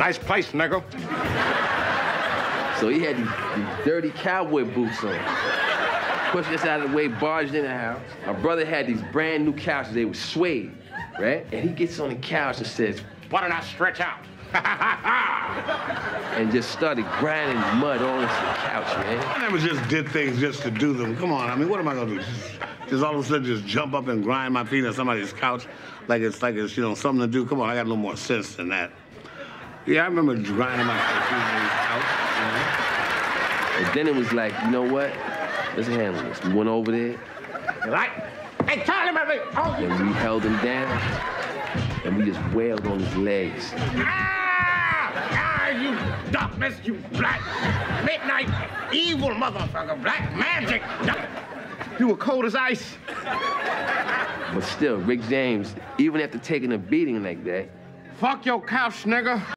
Nice place, nigga. So he had these, these dirty cowboy boots on. Pushed us out of the way, barged in the house. My brother had these brand new couches. They were suede, right? And he gets on the couch and says, Why don't I stretch out? and just started grinding mud all into the couch, man. I never just did things just to do them. Come on, I mean, what am I gonna do? Just, just all of a sudden just jump up and grind my feet on somebody's couch like it's like it's you know something to do. Come on, I got a little more sense than that. Yeah, I remember grinding my on the couch. And then it was like, you know what? Let's handle this. We went over there Right? Hey, my leg. Oh, and we held him down and we just wailed on his legs. Ah! Ah, you darkness, you black midnight evil motherfucker, black magic. You were cold as ice. But still, Rick James, even after taking a beating like that, Fuck your couch, nigga.